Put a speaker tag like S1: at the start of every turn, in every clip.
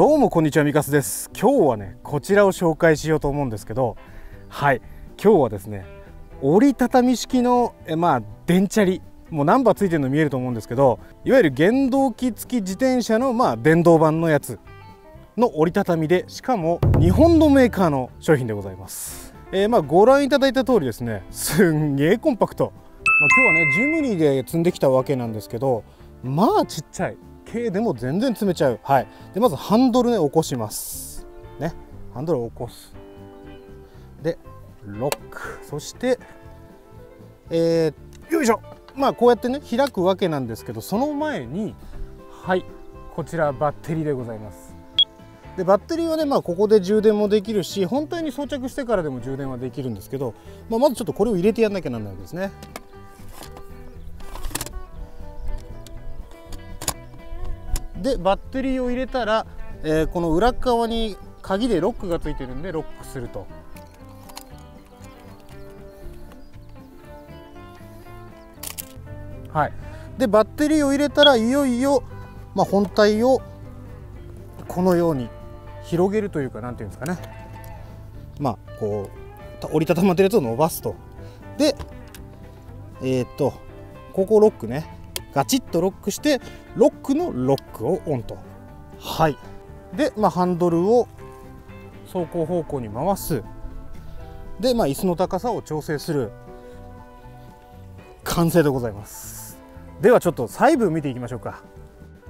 S1: どうもこんにちはみかすです。今日はねこちらを紹介しようと思うんですけどはい。今日はですね折りたたみ式のえまあ電チャリもうナンバーついてるの見えると思うんですけどいわゆる原動機付き自転車のまあ電動版のやつの折りたたみでしかも日本のメーカーの商品でございます。えー、まあご覧いただいた通りですねすんげえコンパクト、まあ、今日はねジムニーで積んできたわけなんですけどまあちっちゃい。軽でも全然詰めちゃう。はい。でまずハンドルね起こします。ね。ハンドルを起こす。でロック。そしてえー、よいしょ。まあこうやってね開くわけなんですけどその前にはい。こちらバッテリーでございます。でバッテリーはね、まあ、ここで充電もできるし本体に装着してからでも充電はできるんですけど、まあ、まずちょっとこれを入れてやんなきゃなんないわけですね。でバッテリーを入れたら、えー、この裏側に鍵でロックがついてるんでロックすると。はい。でバッテリーを入れたらいよいよ、まあ、本体をこのように広げるというか何ていうんですかね。まあこう折りたたまってるやつを伸ばすと。でえっ、とここロックね。ガチッとロックしてロックのロックをオンと。はい。で、まあ、ハンドルを走行方向に回す。で、まあ、椅子の高さを調整する。完成でございます。ではちょっと細部見ていきましょうか。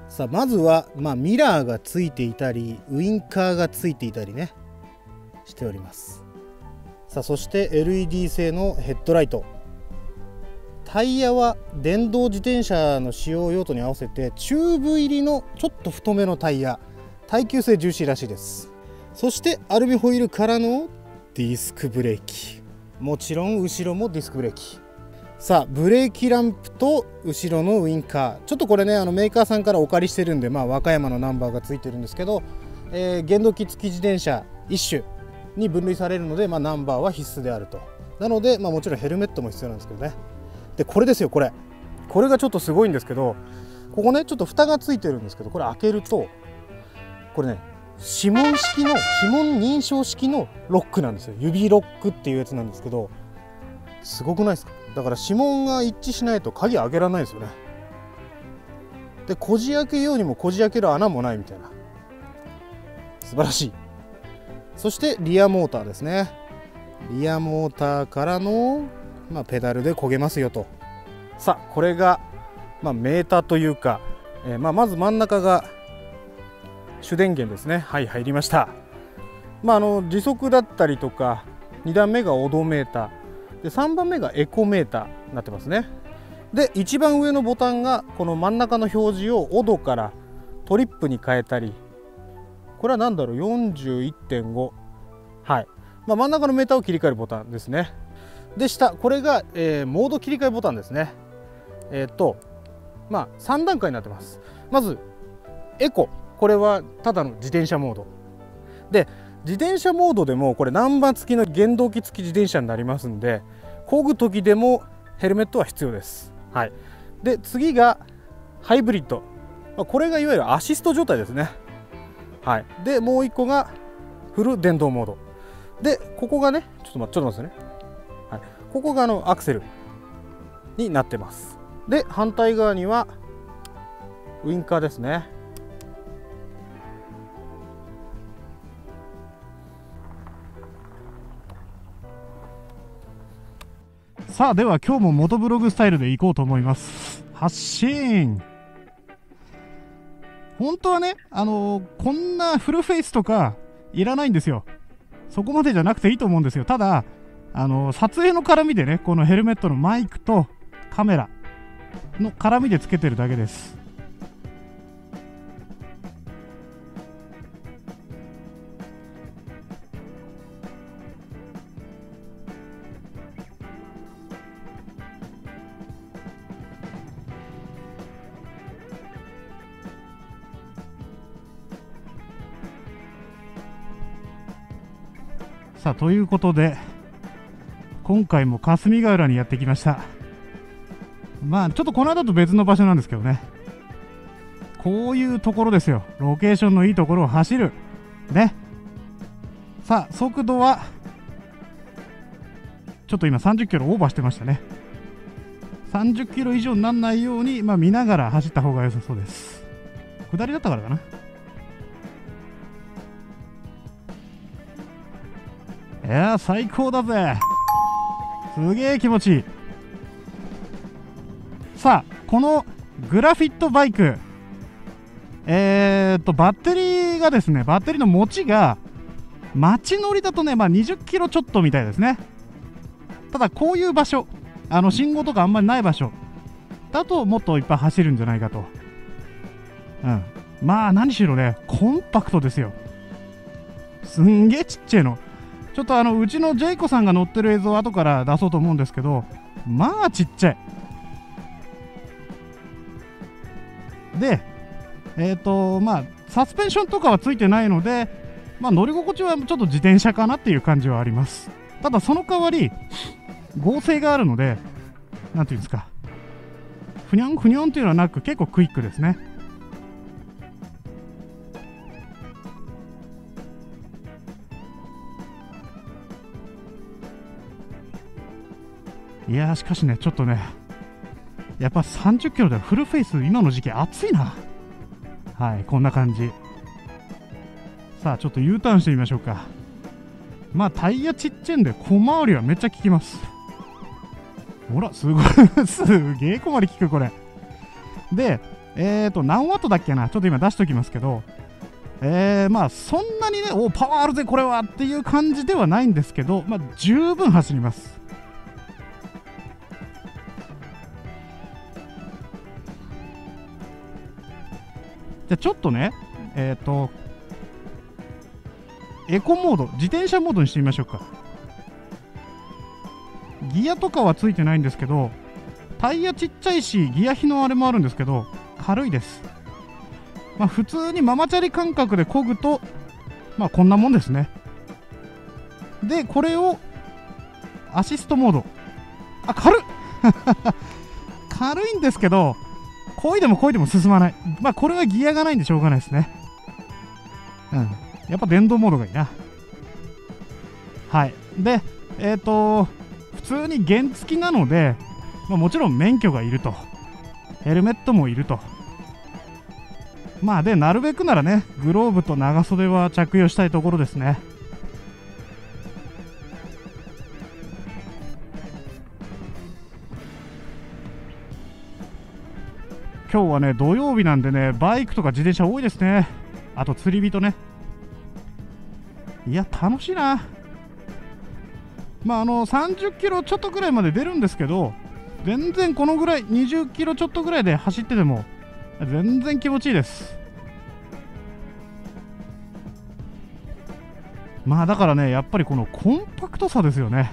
S1: さあまずは、まあ、ミラーがついていたりウインカーがついていたりね。しております。さあそして LED 製のヘッドライトタイヤは電動自転車の使用用途に合わせてチューブ入りのちょっと太めのタイヤ耐久性重視らしいです。そしてアルミホイールからのディスクブレーキ。もちろん後ろもディスクブレーキ。さあブレーキランプと後ろのウインカー。ちょっとこれねあのメーカーさんからお借りしてるんで、まあ、和歌山のナンバーがついてるんですけど、えー、原動機付き自転車一種に分類されるので、まあ、ナンバーは必須であると。なので、まあ、もちろんヘルメットも必要なんですけどね。でこれですよこれ。これがちょっとすごいんですけどここねちょっと蓋がついてるんですけどこれ開けるとこれね指紋式の指紋認証式のロックなんですよ。指ロックっていうやつなんですけどすごくないですか？だから指紋が一致しないと鍵開けられないですよね。でこじ開けようにもこじ開ける穴もないみたいな。素晴らしい。そしてリアモーターですね。リアモーターからのまあ、ペダルで焦げますよと。さあこれが、まあ、メーターというか、えー、まあ、まず真ん中が主電源ですね。はい入りました、まあ、あの時速だったりとか2段目がオドメーター。で3番目がエコメーターになってますね。で一番上のボタンがこの真ん中の表示をオドからトリップに変えたりこれは何だろう？41.5はい、まあ、真ん中のメーターを切り替えるボタンですね。で下これが、えー、モード切り替えボタンですね。えっ、とまあ3段階になってます。まずエコ。これはただの自転車モード。で自転車モードでもこれナンバー付きの原動機付き自転車になりますんで漕ぐ時でもヘルメットは必要です。はい。で次がハイブリッド。これがいわゆるアシスト状態ですね。はい。でもう1個がフル電動モード。でここがねちょっと待ってちょっと待ってね。ここがあのアクセルになってます。で反対側にはウインカーですね。さあでは今日もモトブログスタイルでいこうと思います。発信。本当はねあのー、こんなフルフェイスとかいらないんですよ。そこまでじゃなくていいと思うんですよ。ただあの撮影の絡みでねこのヘルメットのマイクとカメラの絡みでつけてるだけです。さあということで今回も霞ヶ浦にやってきました。まあちょっとこの後と別の場所なんですけどね。
S2: こういうところですよ。ロケーションのいいところを走る。ね。さあ速度はちょっと今30キロオーバーしてましたね。30キロ以上にならないように、まあ、見ながら走った方が良さそうです。下りだったからかな。いや最高だぜ。すげえ気持ちいい。さあこのグラフィットバイク。えー、っとバッテリーがですねバッテリーの持ちが街乗りだとね、まあ、20キロちょっとみたいですね。ただこういう場所あの信号とかあんまりない場所。だともっといっぱい走るんじゃないかと。うん。まあ何しろねコンパクトですよ。すんげえちっちゃいの。ちょっとあのうちのジェイコさんが乗ってる映像を後から出そうと思うんですけどまあちっちゃい。でえっ、ー、とまあサスペンションとかはついてないので、まあ、乗り心地はちょっと自転車かなっていう感じはあります。ただその代わり合成があるので何ていうんですか。ふにゃんふにゃんっていうのはなく結構クイックですね。いやしかしねちょっとねやっぱ30キロでフルフェイス今の時期暑いな。はいこんな感じ。さあちょっと U ターンしてみましょうか。まあタイヤちっちゃいんで小回りはめっちゃ効きます。ほらすごい すげえ小回り効くこれ。でえっ、ー、と何ワットだっけな？ちょっと今出しておきますけど。えー、まあそんなにねおパワーあるぜこれはっていう感じではないんですけどまあ十分走ります。じゃちょっとね、えっ、ー、と、エコモード、自転車モードにしてみましょうか。ギアとかはついてないんですけど、タイヤちっちゃいし、ギア比のあれもあるんですけど、軽いです。まあ、普通にママチャリ感覚で漕ぐと、まあ、こんなもんですね。で、これを、アシストモード。あ、軽っ 軽いんですけど、こいでもこいでも進まない。まあ、これはギアがないんでしょうがないですね。うん。やっぱ電動モードがいいな。はい。で、えっ、ー、と、普通に原付きなので、まあ、もちろん免許がいると。ヘルメットもいると。まあ、で、なるべくならね、グローブと長袖は着用したいところですね。今日はね、土曜日なんでね、バイクとか自転車多いですね。あと釣り人ね。いや、楽しいな。まあ、あの、30キロちょっとぐらいまで出るんですけど、全然このぐらい、20キロちょっとぐらいで走ってても、全然気持ちいいです。まあだからね、やっぱりこのコンパクトさですよね。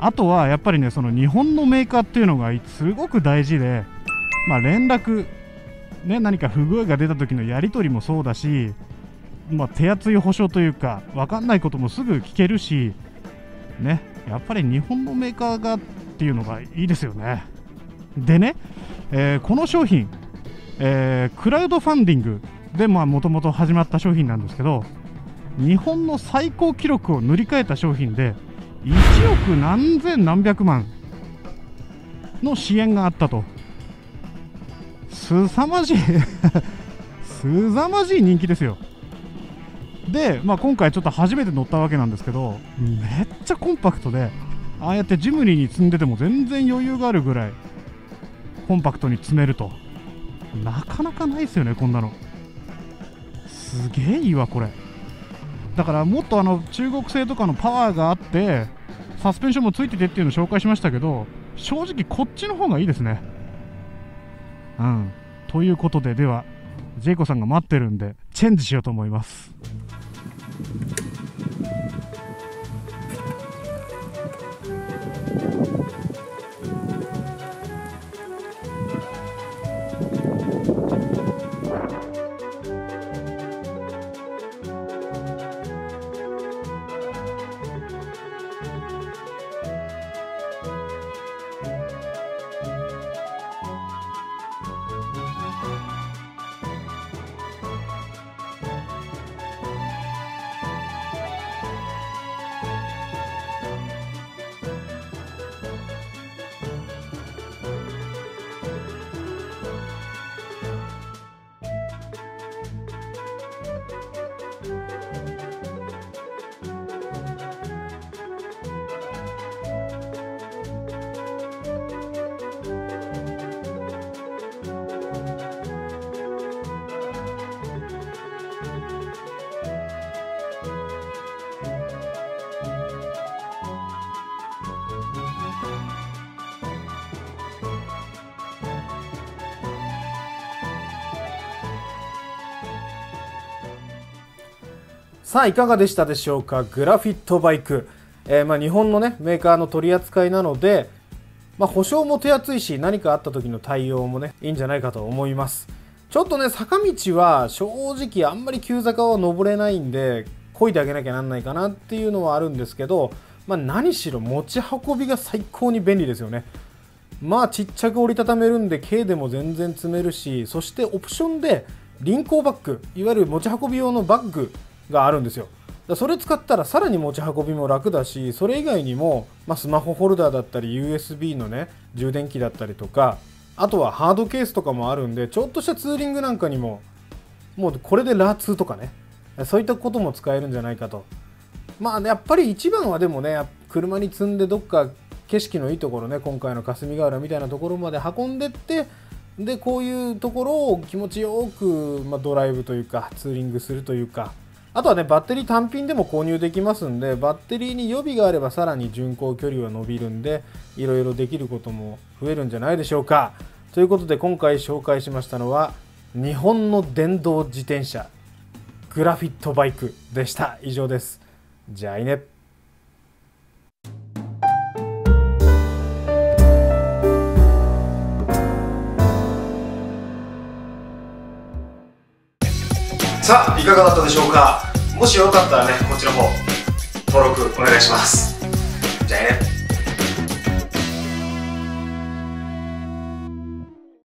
S2: あとはやっぱりね、その日本のメーカーっていうのがすごく大事で、まあ、連絡、ね、何か不具合が出た時のやり取りもそうだし、まあ、手厚い保証というか分かんないこともすぐ聞けるし、ね、やっぱり日本のメーカーがっていうのがいいですよね。でね、えー、この商品、えー、クラウドファンディングでもともと始まった商品なんですけど日本の最高記録を塗り替えた商品で1億何千何百万の支援があったとすさまじい すさまじい人気ですよ。で、まあ、今回ちょっと初めて乗ったわけなんですけどめっちゃコンパクトでああやってジムニーに積んでても全然余裕があるぐらいコンパクトに積めると。なかなかないですよねこんなの。すげえいいわこれ。だからもっとあの中国製とかのパワーがあってサスペンションもついててっていうのを紹介しましたけど正直こっちの方がいいですね。うんということでではジェイコさんが待ってるんでチェンジしようと思います。
S1: さあいかがでしたでしょうか？グラフィットバイク、えー、まあ日本のねメーカーの取り扱いなので、まあ、保証も手厚いし何かあった時の対応もねいいんじゃないかと思います。ちょっとね坂道は正直あんまり急坂は登れないんで漕いであげなきゃなんないかなっていうのはあるんですけど、まあ、何しろ持ち運びが最高に便利ですよね。まあちっちゃく折りたためるんで軽でも全然積めるしそしてオプションで輪行バッグいわゆる持ち運び用のバッグがあるんですよ。それ使ったらさらに持ち運びも楽だしそれ以外にも、まあ、スマホホルダーだったり USB のね充電器だったりとかあとはハードケースとかもあるんでちょっとしたツーリングなんかにももうこれでラーツーとかねそういったことも使えるんじゃないかと。まあやっぱり一番はでもね車に積んでどっか景色のいいところね今回の霞ヶ浦みたいなところまで運んでってでこういうところを気持ちよく、まあ、ドライブというかツーリングするというかあとはね、バッテリー単品でも購入できますんで、バッテリーに予備があればさらに巡航距離は伸びるんで、いろいろできることも増えるんじゃないでしょうか。ということで今回紹介しましたのは、日本の電動自転車、グラフィットバイクでした。以上です。じゃあいね。
S3: さあいかがだったでしょうか？もしよかったらねこっちの方登録お願いします。じゃあね。